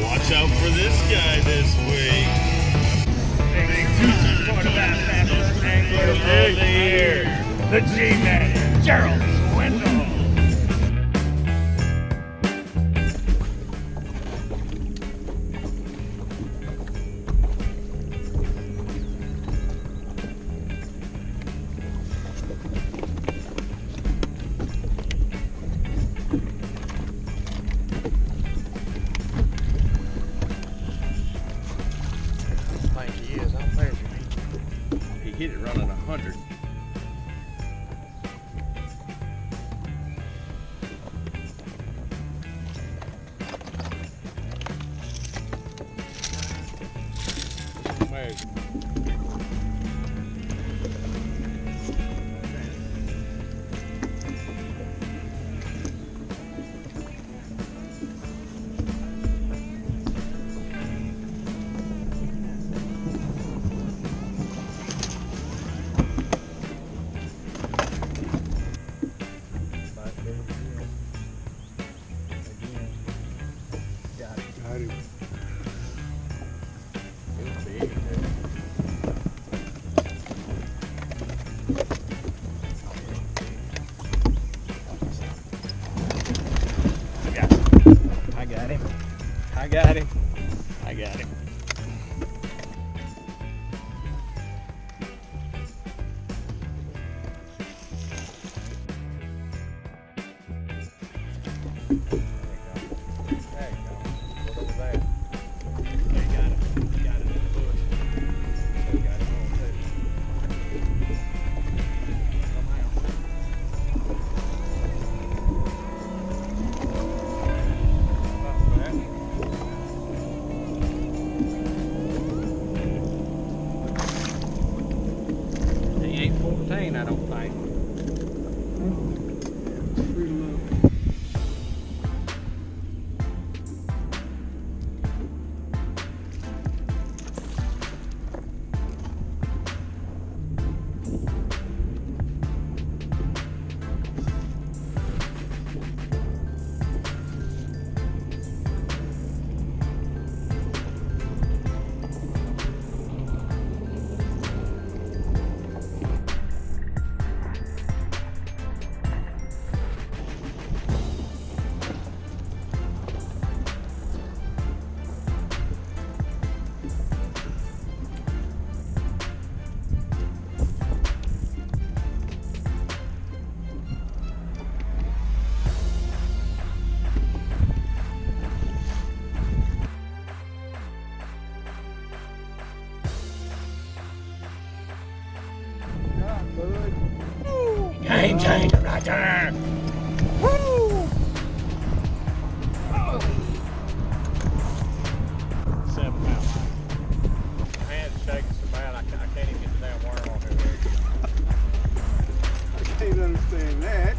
Watch out for this guy this week. Best angler of the year, the G-Man, Gerald Big. I got him. I got him. I got him. I got change, Roger! Hand's shaking so bad I can't, even get. I can't understand that.